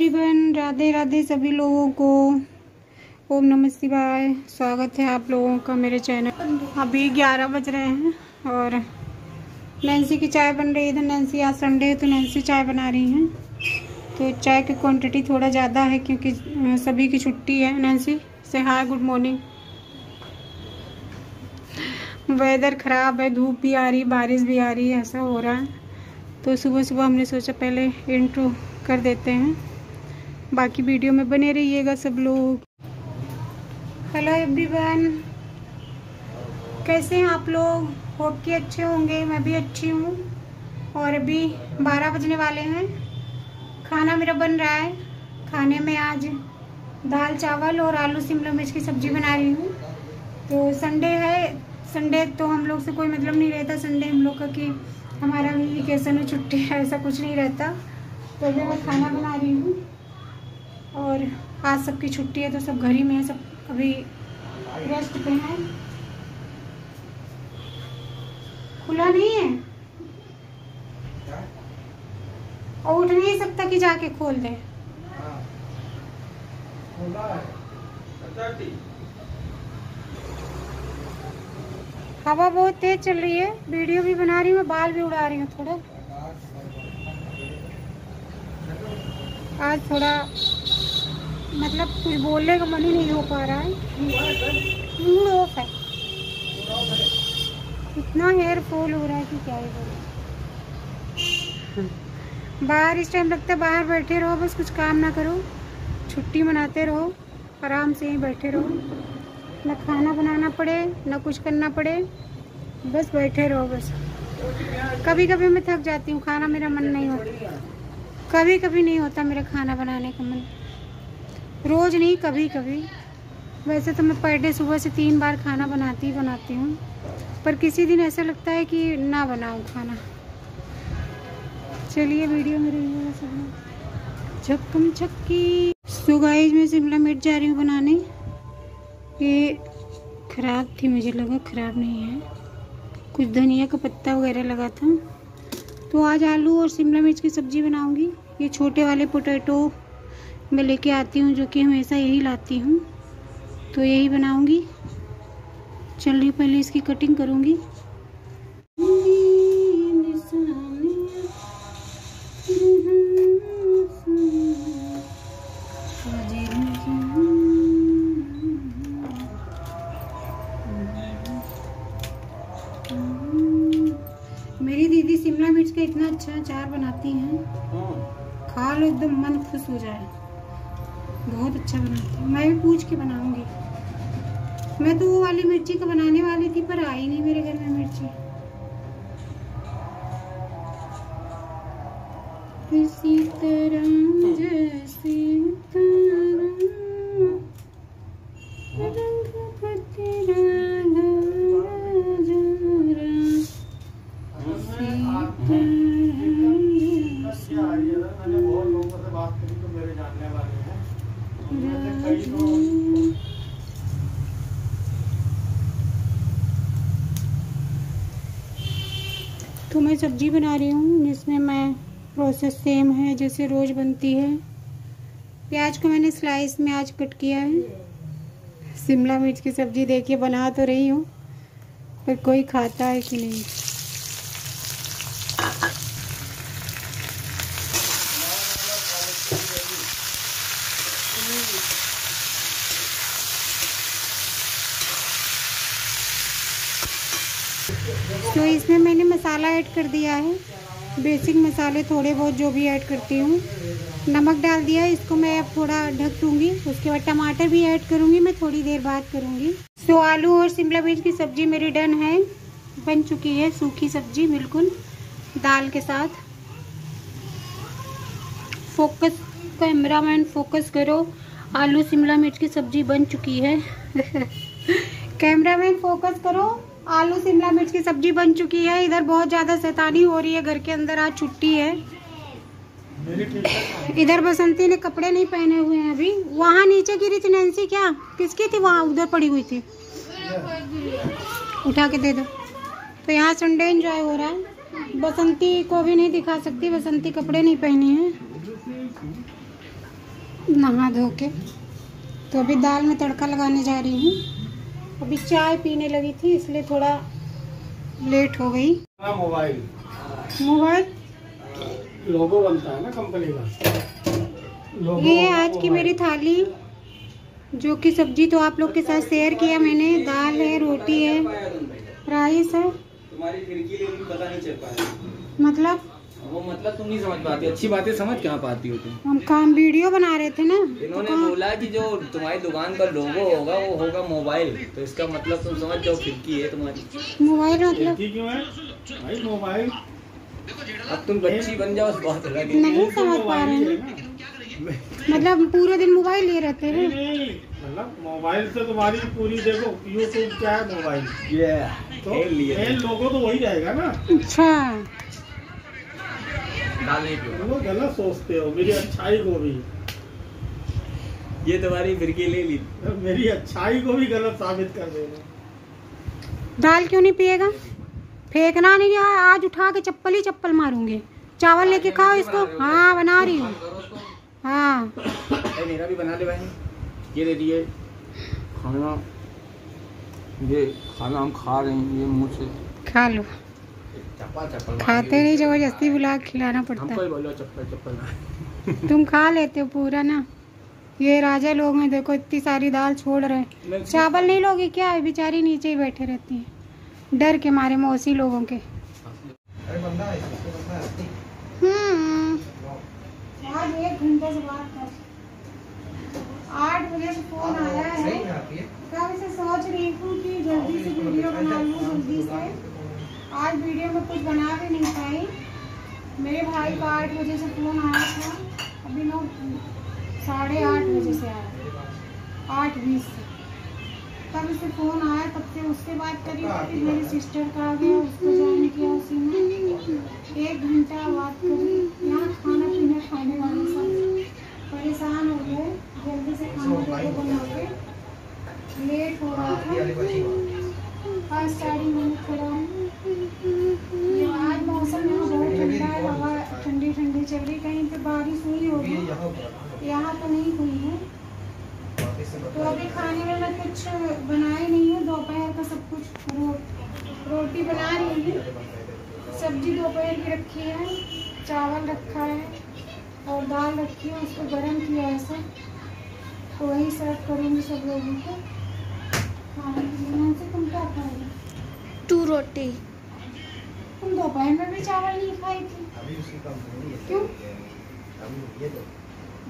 Everyone, Radhe Radhe सभी लोगों को। ओम नमः शिवाय। स्वागत है आप लोगों का मेरे चैनल। अभी 11 बज रहे हैं और नैन्सी की चाय बन रही है नैन्सी आज संडे है तो नैन्सी चाय बना रही हैं। तो चाय की क्वांटिटी थोड़ा ज़्यादा है क्योंकि सभी की छुट्टी है। नैन्सी से हाय गुड मॉर्निंग वेदर ख़राब है, धूप भी आ रही, बारिश भी आ रही है, ऐसा हो रहा है। तो सुबह सुबह हमने सोचा पहले इंट्रो कर देते हैं। बाकी वीडियो में बने रहिएगा सब लोग। हेलो एवरीवन कैसे हैं आप लोग? होप कि अच्छे होंगे, मैं भी अच्छी हूँ। और अभी बारह बजने वाले हैं। खाना मेरा बन रहा है। खाने में आज दाल, चावल और आलू, शिमला मिर्च की सब्ज़ी बना रही हूँ। तो संडे है। संडे तो हम लोग से कोई मतलब नहीं रहता। संडे हम लोग का कि हमारा वेकेशन में छुट्टी है, ऐसा कुछ नहीं रहता। तो अभी मैं खाना बना रही हूँ। और आज सबकी छुट्टी है तो सब घर ही में है, सब अभी रेस्ट पे हैं। खुला नहीं है? और उठ नहीं सकता कि जाके खोल दे? हवा बहुत तेज चल रही है, वीडियो भी बना रही हूँ, बाल भी उड़ा रही हूँ थोड़ा। आज थोड़ा मतलब कुछ बोलने का मन ही नहीं हो पा रहा है। मूड ऑफ़ है। इतना हेयर फॉल हो रहा है कि क्या ही बोले। बाहर इस टाइम लगता है बाहर बैठे रहो, बस कुछ काम ना करो। छुट्टी मनाते रहो, आराम से ही बैठे रहो। ना खाना बनाना पड़े, ना कुछ करना पड़े, बस बैठे रहो बस। कभी कभी मैं थक जाती हूँ, खाना मेरा मन नहीं होता। कभी कभी नहीं होता मेरा खाना बनाने का मन। रोज़ नहीं, कभी कभी। वैसे तो मैं पर डे सुबह से तीन बार खाना बनाती ही बनाती हूँ। पर किसी दिन ऐसा लगता है कि ना बनाऊँ खाना। चलिए वीडियो में रहिएगा छक्कम छक्की सो गाइस मैं शिमला मिर्च जा रही हूँ बनाने। ये ख़राब थी मुझे लगा, ख़राब नहीं है। कुछ धनिया का पत्ता वगैरह लगा था। तो आज आलू और शिमला मिर्च की सब्ज़ी बनाऊँगी। ये छोटे वाले पोटैटो मैं लेके आती हूँ जो कि हमेशा यही लाती हूँ। तो यही बनाऊँगी। चल रही पहले इसकी कटिंग करूँगी। मेरी दीदी शिमला मिर्च का इतना अच्छा अचार बनाती हैं। खा लो एकदम मन खुश हो जाए। बहुत अच्छा बनाती है। मैं भी पूछ के बनाऊँगी। मैं तो वो वाली मिर्ची का बनाने वाली थी, पर आई नहीं मेरे घर में मिर्ची। तो मैं सब्ज़ी बना रही हूँ, जिसमें मैं प्रोसेस सेम है, जैसे रोज़ बनती है। प्याज को मैंने स्लाइस में आज कट किया है। शिमला मिर्च की सब्ज़ी देखिए, बना तो रही हूँ, पर कोई खाता है कि नहीं? तो इसमें मैंने मसाला ऐड कर दिया है, बेसिक मसाले थोड़े बहुत जो भी ऐड करती हूँ। नमक डाल दिया, इसको मैं अब थोड़ा ढक दूँगी। उसके बाद टमाटर भी ऐड करूँगी, मैं थोड़ी देर बाद करूँगी। तो आलू और शिमला मिर्च की सब्ज़ी मेरी डन है। बन चुकी है सूखी सब्ज़ी, बिल्कुल, दाल के साथ। फोकस कैमरा मैन फोकस करो। आलू, शिमला मिर्च की सब्ज़ी बन चुकी है। कैमरा मैन फोकस करो। आलू, शिमला मिर्च की सब्ज़ी बन चुकी है। इधर बहुत ज़्यादा शैतानी हो रही है। घर के अंदर आज छुट्टी है। इधर बसंती ने कपड़े नहीं पहने हुए हैं अभी। वहाँ नीचे गिरी थी नैन्सी क्या? किसकी थी? वहाँ उधर पड़ी हुई थी। उठा के दे दो। तो यहाँ संडे एंजॉय हो रहा है। बसंती को भी नहीं दिखा सकती। बसंती कपड़े नहीं पहने है। नहा धो के। तो अभी दाल में तड़का लगाने जा रही हूँ। अभी चाय पीने लगी थी इसलिए थोड़ा लेट हो गई। हाँ, मोबाइल। मोबाइल? लोगो बनता है ना कंपनी का। ये है आज की मेरी थाली जो कि सब्ज़ी तो आप लोग के साथ शेयर किया मैंने। दाल है रोटी है राइस है। तुम्हारी खिड़की पता नहीं चल पाया। मतलब वो मतलब तुम नहीं समझ पाती अच्छी बातें समझ कहाँ पाती हो तुम? हम काम वीडियो बना रहे थे ना तो इन्होंने कहाँ- बोला कि जो तुम्हारी दुकान पर लोगो होगा वो होगा मोबाइल। तो इसका मतलब तुम समझ जाओ खिड़की है तुम्हारी। मोबाइल मतलब क्यों है? भाई मोबाइल। अब तुम बच्ची बन जाओ अलग नहीं समझ पा रहे हैं। मतलब पूरे दिन मोबाइल लिए रहते हैं। मतलब मोबाइल से तुम्हारी पूरी देखो यूट्यूब क्या है मोबाइल? ये तो लोगो तो वही रहेगा ना। अच्छा। दाल नहीं तुम गलत सोचते हो मेरी अच्छाई को भी। ये तुम्हारी खिड़की ले ली। मेरी अच्छाई को भी गलत साबित कर देना दाल क्यों नहीं पिएगा? फेंकना नहीं है आज उठा के चप्पल ही चप्पल मारूँगे। चावल लेके खाओ इसको। हाँ बना रही हूँ। हाँ मेरा भी बना ले भाई। ये दे दिए। खाना। ये खाना हम खा रहे हैं ये मुँह से खा लो। खाते नहीं ज़बरदस्ती बुला खिलाना पड़ता। हमको है बोलो चप्पल चप्पल। तुम खा लेते हो पूरा ना। ये राजा लोग हैं देखो इतनी सारी दाल छोड़ रहे चावल नहीं लोगे क्या? है बेचारी नीचे ही बैठे रहती है। डर के मारे मौसी लोगों के। हम्म। आज एक घंटे से बात कर। आठ बजे से फ़ोन आया है। कब से सोच रही हूँ कि जल्दी से वीडियो बना लूँ जल्दी से। आज वीडियो में कुछ बना भी नहीं पाई। मेरे भाई का आठ बजे से फ़ोन आया था। अभी नौ साढ़े आठ बजे से आया आठ बीस से। तब उसे फ़ोन आया तब से उससे बात करी फिर मेरी सिस्टर का आ गया उसको ज्वाइन किया उसी ने एक घंटा बात करी। यहाँ खाना पीना खाने वाले सब परेशान हो गए। जल्दी से खाना पीना बना के लेट हो रहा था। आज साड़ी मैंने थोड़ा ये आज मौसम यहाँ बहुत ठंडा है हवा ठंडी ठंडी चल रही कहीं पे बारिश हुई होगी। यहाँ तो नहीं हुई है। तो अभी खाने में मैं कुछ बनाई नहीं हूँ दोपहर का सब कुछ रो, रोटी बना रही हूँ। सब्ज़ी दोपहर की रखी है चावल रखा है और दाल रखी है उसको गर्म किया है ऐसे। तो वही सर्व करूँगी सब लोगों को खाने के लिए नैन्सी, तुम क्या खाओगे टू रोटी। तुम दोपहर में भी चावल नहीं खाई थी। क्यों?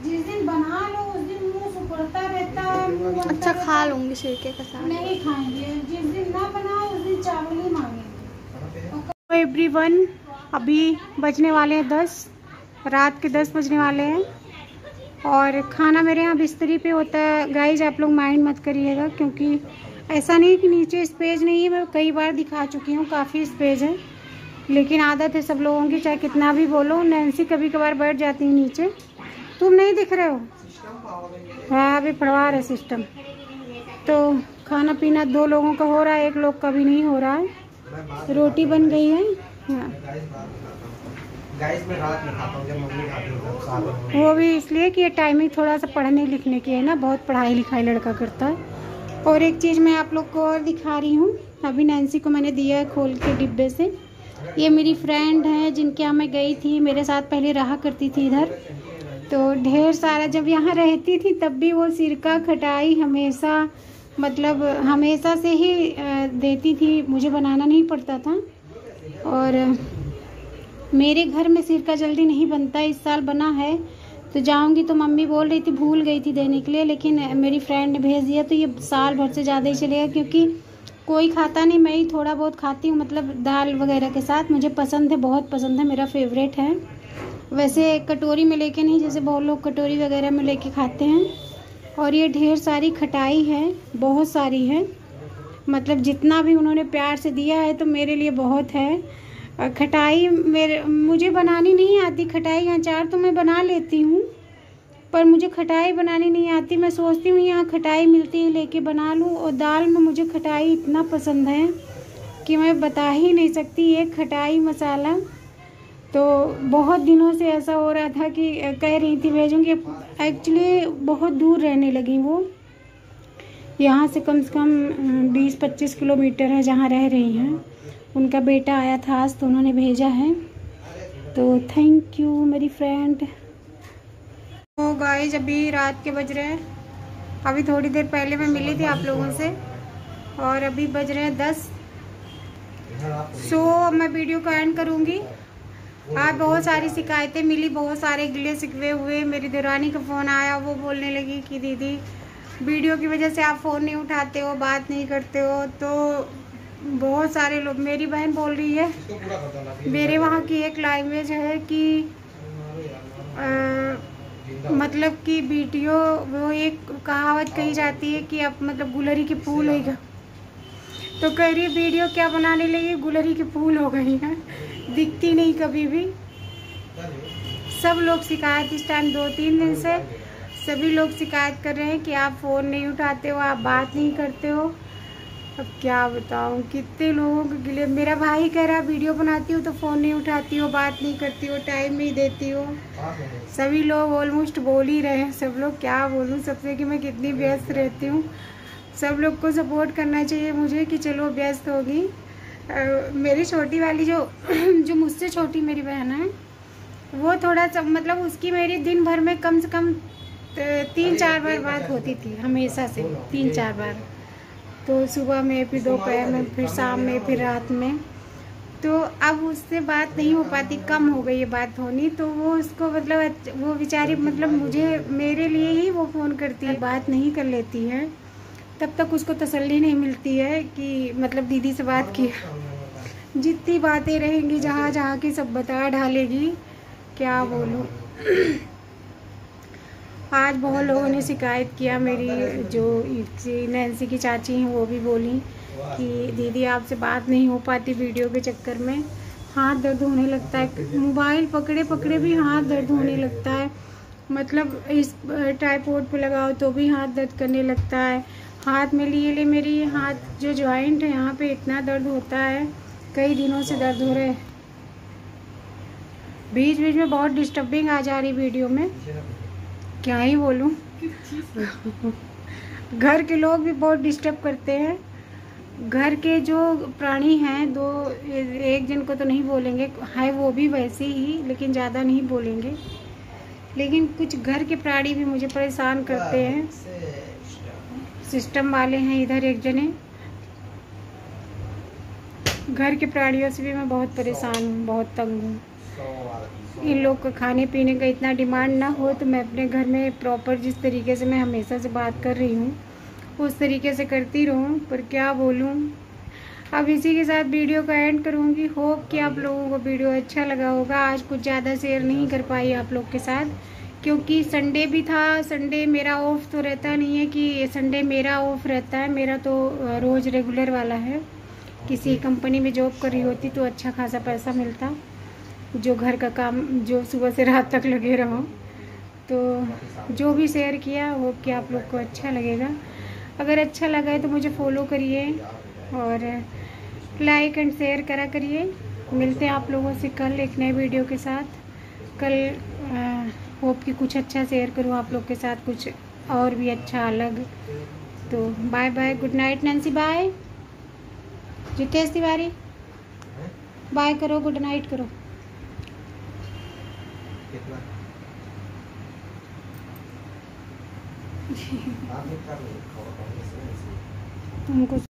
जिस दिन बना लो उस दिन मुँह सुकड़ता रहता है अच्छा खा लूँगी सिरके के साथ। नहीं खाएँगे। जिस दिन ना बनाओ उस दिन चावल ही मांगेंगे। एवरीवन अभी बजने वाले हैं दस। रात के दस बजने वाले हैं। और खाना मेरे यहाँ बिस्तरी पे होता है। गाइज़ आप लोग माइंड मत करिएगा क्योंकि ऐसा नहीं कि नीचे स्पेस नहीं है, मैं कई बार दिखा चुकी हूँ, काफ़ी स्पेज है। लेकिन आदत है सब लोगों की, चाहे कितना भी बोलो नैन्सी कभी कभार बैठ जाती है नीचे। तुम नहीं दिख रहे हो? हाँ अभी पढ़वा रहे सिस्टम तो खाना पीना दो लोगों का हो रहा है, एक लोग का भी नहीं हो रहा है। रोटी बन गई है। हाँ। वो भी इसलिए कि ये टाइमिंग थोड़ा सा पढ़ने लिखने की है ना, बहुत पढ़ाई लिखाई लड़का करता है। और एक चीज़ मैं आप लोग को और दिखा रही हूँ। अभी नैन्सी को मैंने दिया है खोल के डिब्बे से। ये मेरी फ्रेंड है जिनके यहाँ मैं गई थी, मेरे साथ पहले रहा करती थी इधर। तो ढेर सारा जब यहाँ रहती थी, तब भी वो सिरका खटाई हमेशा मतलब हमेशा से ही देती थी। मुझे बनाना नहीं पड़ता था। और मेरे घर में सिरका जल्दी नहीं बनता, इस साल बना है। तो जाऊँगी तो मम्मी बोल रही थी, भूल गई थी देने के लिए, लेकिन मेरी फ्रेंड ने भेज दिया तो ये साल भर से ज़्यादा ही चलेगा क्योंकि कोई खाता नहीं, मैं ही थोड़ा बहुत खाती हूँ मतलब दाल वगैरह के साथ, मुझे पसंद है, बहुत पसंद है, मेरा फेवरेट है। वैसे कटोरी में लेके नहीं, जैसे बहुत लोग कटोरी वगैरह में लेके खाते हैं, और ये ढेर सारी खटाई है, बहुत सारी है मतलब जितना भी उन्होंने प्यार से दिया है तो मेरे लिए बहुत है। और खटाई मेरे, मुझे बनानी नहीं आती खटाई अचार तो मैं बना लेती हूँ, पर मुझे खटाई बनानी नहीं आती। मैं सोचती हूँ यहाँ खटाई मिलती है, लेके बना लूँ, और दाल में मुझे खटाई इतना पसंद है कि मैं बता ही नहीं सकती ये खटाई मसाला। तो बहुत दिनों से ऐसा हो रहा था कि कह रही थी भेजूँगी, एक्चुअली बहुत दूर रहने लगी वो। यहाँ से कम से कम बीस पच्चीस किलोमीटर है जहाँ रह रही हैं। उनका बेटा आया था आज तो उन्होंने भेजा है। तो थैंक यू मेरी फ्रेंड तो गाइस अभी रात के बज रहे हैं। अभी थोड़ी देर पहले मैं मिली थी आप लोगों से, और अभी बज रहे हैं दस। सो अब मैं वीडियो को एंड करूँगी। आज बहुत सारी शिकायतें मिली, बहुत सारे गिले सिकवे हुए। मेरी दुरानी का फ़ोन आया, वो बोलने लगी कि दीदी वीडियो की वजह से आप फ़ोन नहीं उठाते हो बात नहीं करते हो तो बहुत सारे लोग मेरी बहन बोल रही है मेरे वहाँ की एक लैंग्वेज है कि आ, मतलब कि वीडियो वो एक कहावत कही जाती है कि अब मतलब गुलरी के फूल होगा तो कह रही वीडियो क्या बनाने लगी गुलरी के फूल हो गई है। दिखती नहीं कभी भी। सब लोग शिकायत इस टाइम दो तीन दिन से सभी लोग शिकायत कर रहे हैं कि आप फ़ोन नहीं उठाते हो, आप बात नहीं करते हो। अब क्या बताऊँ, कितने लोगों के लिए मेरा भाई कह रहा, वीडियो बनाती हो तो फ़ोन नहीं उठाती हो, बात नहीं करती हो, टाइम नहीं देती हो। सभी लोग ऑलमोस्ट बोल ही रहे हैं, सब लोग क्या बोलूँ, सबसे कि मैं कितनी व्यस्त रहती हूँ। सब लोग को सपोर्ट करना चाहिए मुझे कि चलो व्यस्त होगी। मेरी छोटी वाली जो जो मुझसे छोटी मेरी बहन है, वो थोड़ा सा मतलब उसकी मेरी दिन भर में कम से कम तीन चार बार बात होती थी, हमेशा से, तीन चार बार। तो सुबह में, फिर दोपहर में, फिर शाम में, फिर रात में। तो अब उससे बात नहीं हो पाती, कम हो गई ये बात होनी तो वो उसको मतलब वो बेचारी मतलब मुझे, मेरे लिए ही वो फ़ोन करती है, बात नहीं कर लेती है। तब तक उसको तसल्ली नहीं मिलती है कि मतलब दीदी से बात की। जितनी बातें रहेंगी, जहाँ जहाँ की सब बता डालेगी, क्या बोलूँ। आज बहुत लोगों ने शिकायत किया, मेरी जो नैन्सी की चाची हैं, वो भी बोली कि दीदी आपसे बात नहीं हो पाती वीडियो के चक्कर में। हाथ दर्द होने लगता है, मोबाइल पकड़े पकड़े भी हाथ दर्द होने लगता है। मतलब इस ट्राईपोर्ट पे लगाओ तो भी हाथ दर्द करने लगता है। हाथ में लिए ले मेरी हाथ जो जॉइंट है, यहाँ पे इतना दर्द होता है, कई दिनों से दर्द हो रहे हैं। बीच बीच में बहुत डिस्टर्बिंग आ जा रही वीडियो में। क्या ही बोलूँ? घर के लोग भी बहुत डिस्टर्ब करते हैं। घर के जो प्राणी हैं दो एक जन को तो नहीं बोलेंगे है वो भी वैसे ही लेकिन ज़्यादा नहीं बोलेंगे। लेकिन कुछ घर के प्राणी भी मुझे परेशान करते हैं। सिस्टम वाले हैं इधर एक जने। घर के प्राणियों से भी मैं बहुत परेशान हूँ बहुत तंग हूँ। इन लोग का खाने पीने का इतना डिमांड ना हो तो मैं अपने घर में प्रॉपर जिस तरीके से मैं हमेशा से बात कर रही हूँ उस तरीके से करती रहूँ। पर क्या बोलूँ? अब इसी के साथ वीडियो का एंड करूँगी। होप कि आप लोगों को वीडियो अच्छा लगा होगा। आज कुछ ज़्यादा शेयर नहीं कर पाई आप लोग के साथ क्योंकि संडे भी था। संडे मेरा ऑफ़ तो रहता नहीं है कि संडे मेरा ऑफ़ रहता है। मेरा तो रोज़ रेगुलर वाला है। किसी कंपनी में जॉब कर रही होती तो अच्छा खासा पैसा मिलता। जो घर का काम जो सुबह से रात तक लगे रहो। तो जो भी शेयर किया, वो कि आप लोग को अच्छा लगेगा। अगर अच्छा लगा है तो मुझे फॉलो करिए और लाइक एंड शेयर करा करिए। मिलते हैं आप लोगों से कल एक नए वीडियो के साथ। कल होप कि कुछ अच्छा शेयर करूँ आप लोग के साथ, कुछ और भी अच्छा अलग। तो bye bye good night Nancy bye Jitesh Tiwari bye करो गुड नाइट करो। तुमको